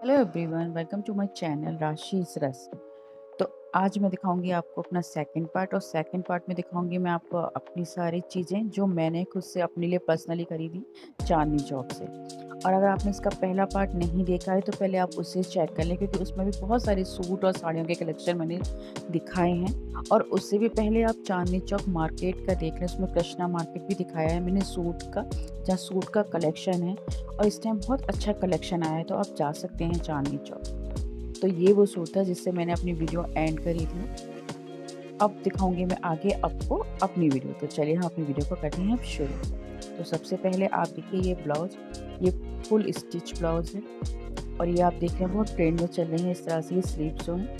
Hello everyone welcome to my channel Rashi Ras तो आज मैं दिखाऊँगी आपको अपना सेकंड पार्ट और सेकंड पार्ट में दिखाऊँगी मैं आपको अपनी सारी चीज़ें जो मैंने खुद से अपने लिए पर्सनली खरीदी चांदनी चौक से। और अगर आपने इसका पहला पार्ट नहीं देखा है तो पहले आप उसे चेक कर लें, क्योंकि उसमें भी बहुत सारे सूट और साड़ियों के कलेक्शन मैंने दिखाए हैं। और उससे भी पहले आप चांदनी चौक मार्केट का देख लें, उसमें कृष्णा मार्केट भी दिखाया है मैंने सूट का, जहाँ सूट का कलेक्शन है। और इस टाइम बहुत अच्छा कलेक्शन आया है तो आप जा सकते हैं चांदनी चौक। तो ये वो सूट था जिससे मैंने अपनी वीडियो एंड करी थी। अब दिखाऊँगी मैं आगे आपको अपनी वीडियो तो चलिए हम अपनी वीडियो को करते हैं अब शुरू। तो सबसे पहले आप देखिए ये ब्लाउज ये फुल स्टिच ब्लाउज है। और ये आप देख रहे हैं, बहुत ट्रेंड में चल रही है इस तरह से ये स्लीव जो है।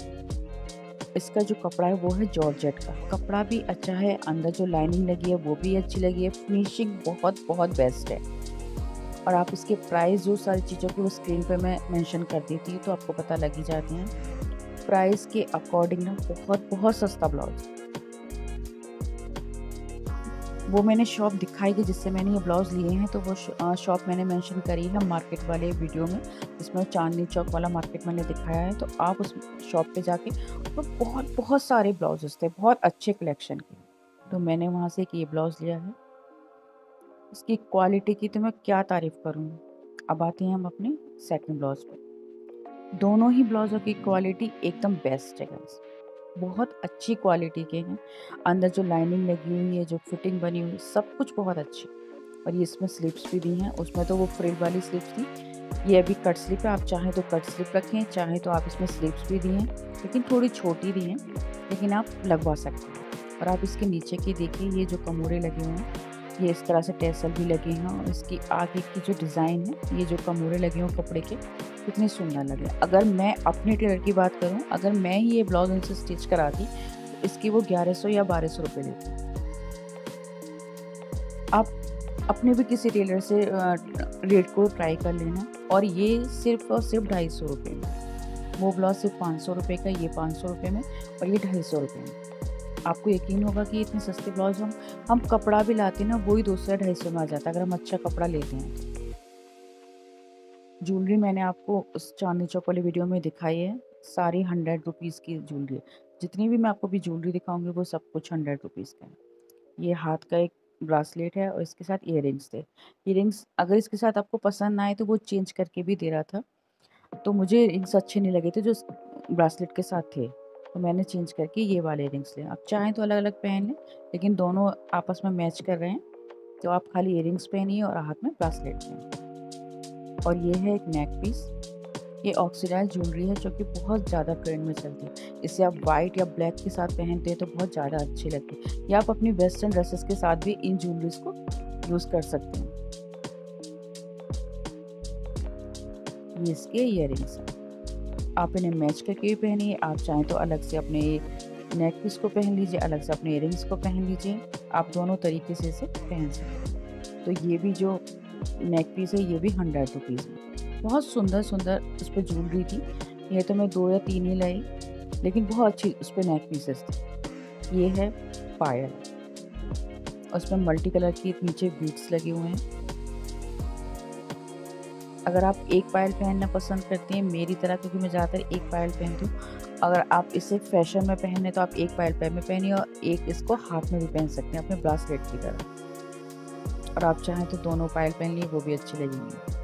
इसका जो कपड़ा है, वो है जॉर्जेट का। कपड़ा भी अच्छा है, अंदर जो लाइनिंग लगी है, वो भी अच्छी लगी है। फिनिशिंग बहुत बहुत बेस्ट है। और आप इसके प्राइस, जो सारी चीज़ों को स्क्रीन पे मैं मेंशन कर दी थी तो आपको पता लग ही जाते हैं। प्राइस के अकॉर्डिंग ना, बहुत बहुत सस्ता ब्लाउज वो मैंने शॉप दिखाई थी जिससे मैंने ये ब्लाउज़ लिए हैं तो वो शॉप मैंने मेंशन करी है मार्केट वाले वीडियो में, जिसमें चांदनी चौक वाला मार्केट मैंने दिखाया है तो आप उस शॉप पे जाके तो बहुत बहुत सारे ब्लाउजेस थे, बहुत अच्छे कलेक्शन के तो मैंने वहाँ से एक ये ब्लाउज़ लिया है। इसकी क्वालिटी की तो मैं क्या तारीफ़ करूँ? अब आते हैं हम अपने सेकंड ब्लाउज़ पर दोनों ही ब्लाउज़ों की क्वालिटी एकदम बेस्ट है बहुत अच्छी क्वालिटी के हैं। अंदर जो लाइनिंग लगी हुई है, जो फिटिंग बनी हुई सब कुछ बहुत अच्छी और ये इसमें स्लिप्स भी दी हैं, उसमें तो वो फ्रिल वाली स्लिप्स थी। ये अभी कट स्लिप है, आप चाहें तो कट स्लिप रखें, चाहें तो आप इसमें स्लिप्स भी दी हैं, लेकिन थोड़ी छोटी दी हैं, लेकिन आप लगवा सकते हैं। और आप इसके नीचे की देखिए, ये जो कमोरे लगे हुए हैं, ये इस तरह से टेसल भी लगे हैं और इसकी आगे की जो डिज़ाइन है, ये जो कमोरे लगे हुए कपड़े के कितने सुंदर लगे। अगर मैं अपने टेलर की बात करूँ, अगर मैं ही ये ब्लाउज उनसे स्टिच कराती तो इसकी वो ग्यारह सौ या बारह सौ रुपये लेती आप अपने भी किसी टेलर से रेट को ट्राई कर लेना, और ये सिर्फ़ और सिर्फ़ ढाई सौ रुपये में। वो ब्लाउज सिर्फ़ पाँच सौ रुपये का, ये पाँच सौ रुपये में, और ये ढाई सौ रुपये में। आपको यकीन होगा कि इतने सस्ते ब्लाउज हम हम कपड़ा भी लाते हैं ना वही दो सौ या ढाई सौ में आ जाता है, अगर हम अच्छा कपड़ा लेते हैं। ज्वेलरी मैंने आपको उस चांदनी चौक वाली वीडियो में दिखाई है। सारी हंड्रेड रुपीज़ की ज्वेलरी जितनी भी मैं आपको भी ज्वेलरी दिखाऊँगी, वो सब कुछ हंड्रेड रुपीज़ का है। ये हाथ का एक ब्रासलेट है और इसके साथ इयर थे। इयर अगर इसके साथ आपको पसंद ना आए तो वो चेंज करके भी दे रहा था। तो मुझे रिंग्स अच्छे नहीं लगे थे जो ब्रासलेट के साथ थे। तो मैंने चेंज करके ये वाले इयरिंग्स लिए आप चाहें तो अलग अलग पहन लें, लेकिन दोनों आपस में मैच कर रहे हैं। तो आप खाली इयरिंग्स पहनिए और हाथ में ब्रासलेट पहनिए। और ये है एक नेक पीस ये ऑक्सीडाइज ज्वेलरी है जो कि बहुत ज़्यादा ट्रेंड में चलती है। इसे आप वाइट या ब्लैक के साथ पहनते हैं तो बहुत ज़्यादा अच्छी लगती है। या आप अपनी वेस्टर्न ड्रेसेस के साथ भी इन ज्वेलरीज को यूज़ कर सकते हैं। ये इसके इयर हैं। आप इन्हें मैच करके भी पहनिए। आप चाहें तो अलग से अपने नेक पीस को पहन लीजिए, अलग से अपने इयरिंग्स को पहन लीजिए। आप दोनों तरीके से इसे पहन सकते हैं। तो ये भी जो नेक पीस है, ये भी हंड्रेड रुपीज़ में। बहुत सुंदर सुंदर उस पर ज्वेलरी थी। ये तो मैं दो या तीन ही लाई, लेकिन बहुत अच्छी उस पर नेक पीसेस थे। ये है पायल। उसमें मल्टी कलर की नीचे बीट्स लगे हुए हैं। अगर आप एक पायल पहनना पसंद करती हैं, मेरी तरह, क्योंकि मैं ज़्यादातर एक पायल पहनती हूँ, अगर आप इसे फ़ैशन में पहने तो आप एक पायल पैर में पहनिए और एक इसको हाथ में भी पहन सकते हैं, अपने ब्रासलेट की तरह। और आप चाहें तो दोनों पायल पहन लिए वो भी अच्छी लगेंगी।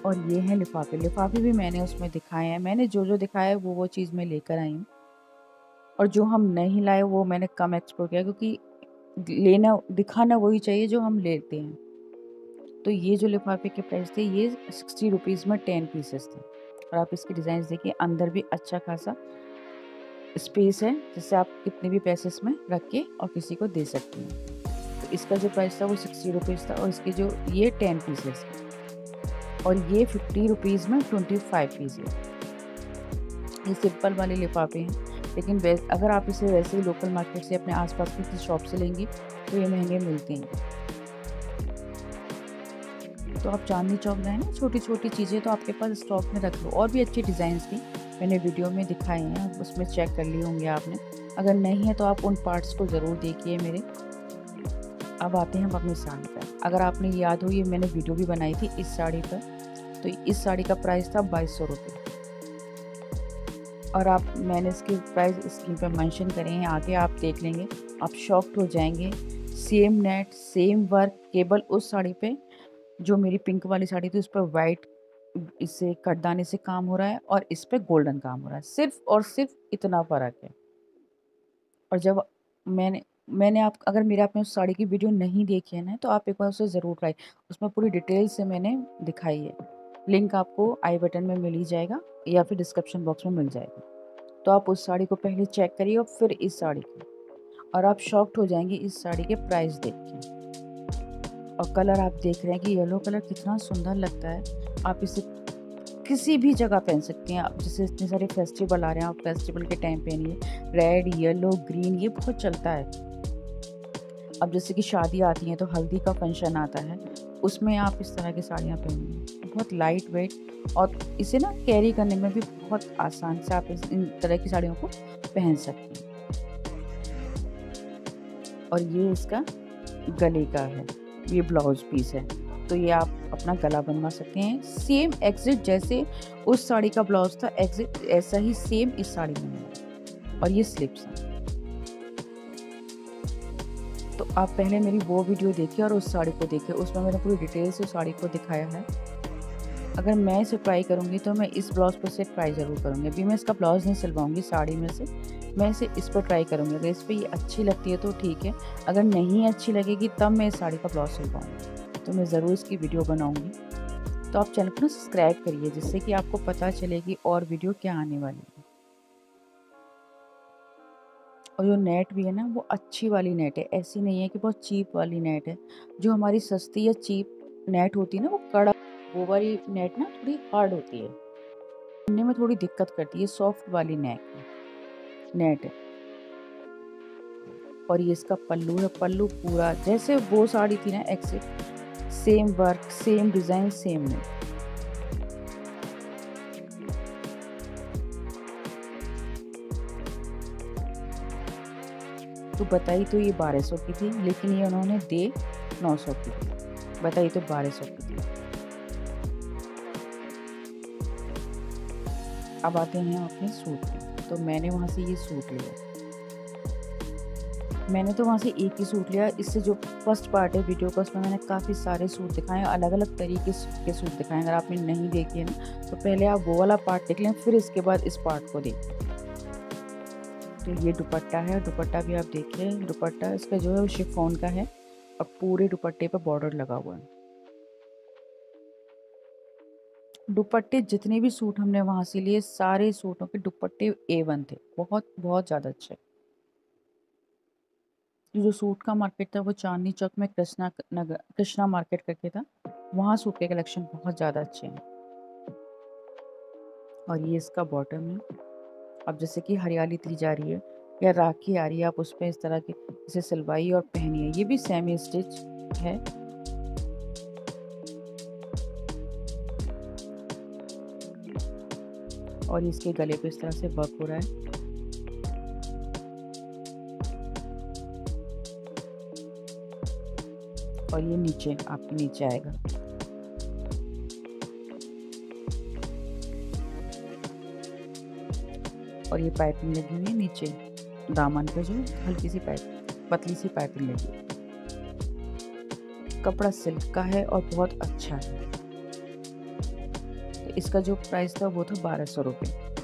और ये हैं लिफाफे। लिफाफे भी मैंने उसमें दिखाए हैं। मैंने जो जो दिखाया है वो वो चीज़ मैं लेकर आई हूँ। और जो हम नहीं लाए, वो मैंने कम एक्सप्लोर किया क्योंकि लेना, दिखाना वही चाहिए जो हम लेते हैं। तो ये जो लिफाफे के प्राइस थे, ये सिक्सटी रुपीज़ में टेन पीसेस थे। और आप इसके डिज़ाइन देखिए, अंदर भी अच्छा खासा स्पेस है जिससे आप कितने भी पैसे इसमें रख के और किसी को दे सकते हैं। तो इसका जो प्राइस था वो सिक्सटी रुपीज़ था और इसके जो ये टेन पीसेस और ये फिफ्टी रुपीज़ में ट्वेंटी फाइव पीस है। ये सिंपल वाले लिफाफे हैं, लेकिन अगर आप इसे वैसे ही लोकल मार्केट से अपने आसपास की किसी शॉप से लेंगी तो ये महँगे मिलते हैं। तो आप चांदनी चौक गए ना छोटी छोटी चीज़ें तो आपके पास स्टॉक में रख लो और भी अच्छी डिज़ाइन थी मैंने वीडियो में दिखाई हैं, उसमें चेक कर लिए होंगे आपने। अगर नहीं है तो आप उन पार्ट्स को ज़रूर देखिए मेरे। अब आते हैं हम अपनी साड़ी पर। अगर आपने याद हो, ये मैंने वीडियो भी बनाई थी इस साड़ी पर। तो इस साड़ी का प्राइस था बाईस सौ रुपये और आप, मैंने इसकी प्राइस स्क्रीन पर मेंशन करे हैं, आगे आप देख लेंगे। आप शॉक्ड हो जाएँगे। सेम नेट सेम वर्क केवल उस साड़ी पे, जो मेरी पिंक वाली साड़ी थी, उस पर वाइट इससे कटदाने से काम हो रहा है और इस पर गोल्डन काम हो रहा है। सिर्फ़ और सिर्फ़ इतना फ़र्क है। और जब मैंने मैंने आप, अगर मेरे आपने उस साड़ी की वीडियो नहीं देखी है ना तो आप एक बार उसे ज़रूर ट्राई उसमें पूरी डिटेल से मैंने दिखाई है। लिंक आपको आई बटन में मिल ही जाएगा या फिर डिस्क्रिप्शन बॉक्स में मिल जाएगा। तो आप उस साड़ी को पहले चेक करिए और फिर इस साड़ी को। और आप शॉक्ड हो जाएँगे इस साड़ी के प्राइस देख के। और कलर आप देख रहे हैं कि येलो कलर कितना सुंदर लगता है। आप इसे किसी भी जगह पहन सकते हैं। आप जैसे इतने सारे फेस्टिवल आ रहे हैं, आप फेस्टिवल के टाइम पहनिए रेड येलो ग्रीन ये बहुत चलता है। अब जैसे कि शादी आती है तो हल्दी का फ़ंक्शन आता है। उसमें आप इस तरह की साड़ियाँ पहनिए। बहुत लाइट वेट और इसे ना कैरी करने में भी बहुत आसान से आप इस, इन तरह की साड़ियों को पहन सकते हैं। और ये इसका गले का है। ये ब्लाउज पीस है। तो ये आप अपना गला बनवा सकते हैं। सेम एग्जिट जैसे उस साड़ी का ब्लाउज था, एग्जिट ऐसा ही सेम इस साड़ी में है। और ये स्लिप्स हैं। तो आप पहले मेरी वो वीडियो देखिए और उस साड़ी को देखिए। उसमें मैंने पूरी डिटेल से साड़ी को दिखाया है। अगर मैं इसे ट्राई करूँगी तो मैं इस ब्लाउज पर से ट्राई ज़रूर करूँगी। अभी मैं इसका ब्लाउज नहीं सिलवाऊँगी साड़ी में से। मैं इसे इस पर ट्राई करूँगी। अगर इस पर ये अच्छी लगती है तो ठीक है। अगर नहीं अच्छी लगेगी, तब मैं इस साड़ी का ब्लाउज सिलवाऊँगी तो मैं ज़रूर इसकी वीडियो बनाऊँगी। तो आप चैनल को ना सब्सक्राइब करिए, जिससे कि आपको पता चलेगी और वीडियो क्या आने वाली है। और जो नेट भी है ना, वो अच्छी वाली नेट है। ऐसी नहीं है कि बहुत चीप वाली नेट है। जो हमारी सस्ती या चीप नेट होती है ना, वो कड़ा, वो वाली नेट ना थोड़ी हार्ड होती है। पहनने में थोड़ी दिक्कत करती है सॉफ्ट वाली नेट नेट और ये इसका पल्लू है, पल्लू पूरा, जैसे वो साड़ी थी ना exact same work same design same net तो बताई तो ये बारह सौ की थी, लेकिन ये उन्होंने दे नौ सौ की थी। बताई तो बारह सौ की थी। अब आते हैं अपने सूट पे तो मैंने वहाँ से ये सूट लिया। मैंने तो वहाँ से एक ही सूट लिया। इससे जो फ़र्स्ट पार्ट है वीडियो का, उसमें मैंने काफ़ी सारे सूट दिखाए अलग अलग तरीके के सूट दिखाए। अगर आपने नहीं देखे ना तो पहले आप वो वाला पार्ट देख लें, फिर इसके बाद इस पार्ट को देखें। तो ये दुपट्टा है, दुपट्टा भी आप देखिए। दुपट्टा इसका जो है, वो शिफोन का है और पूरे दुपट्टे पर बॉर्डर लगा हुआ है। दुपट्टे जितने भी सूट हमने वहाँ से लिए, सारे सूटों के दुपट्टे ए वन थे। बहुत बहुत ज़्यादा अच्छे। जो सूट का मार्केट था, वो चांदनी चौक में कृष्णा नगर कृष्णा मार्केट करके था, वहाँ सूट के कलेक्शन बहुत ज़्यादा अच्छे हैं। और ये इसका बॉटम है। अब जैसे कि हरियाली दी जा रही है, या राखी आ रही है, आप उस पर इस तरह की इसे सिलवाई और पहनिए। ये भी सेमी स्टिच है। और इसके गले पे इस तरह से वर्क हो रहा है। और ये नीचे, आपके नीचे आएगा। और ये पाइपिंग लगी हुई है नीचे। दामन पे जो हल्की सी पाइप, पतली सी पाइपिंग लगी कपड़ा सिल्क का है और बहुत अच्छा है। इसका जो प्राइस था वो था बारह सौ रुपये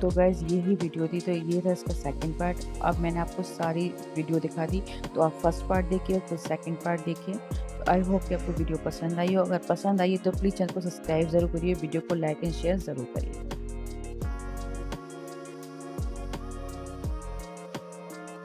तो गैज़ ये ही वीडियो थी तो ये था इसका सेकंड पार्ट अब मैंने आपको सारी वीडियो दिखा दी तो आप फ़र्स्ट पार्ट देखिए, फिर सेकंड पार्ट देखिए। तो आई होप कि आपको वीडियो पसंद आई हो। अगर पसंद आई तो प्लीज़ चैनल को सब्सक्राइब ज़रूर करिए वीडियो को लाइक एंड शेयर ज़रूर करिए।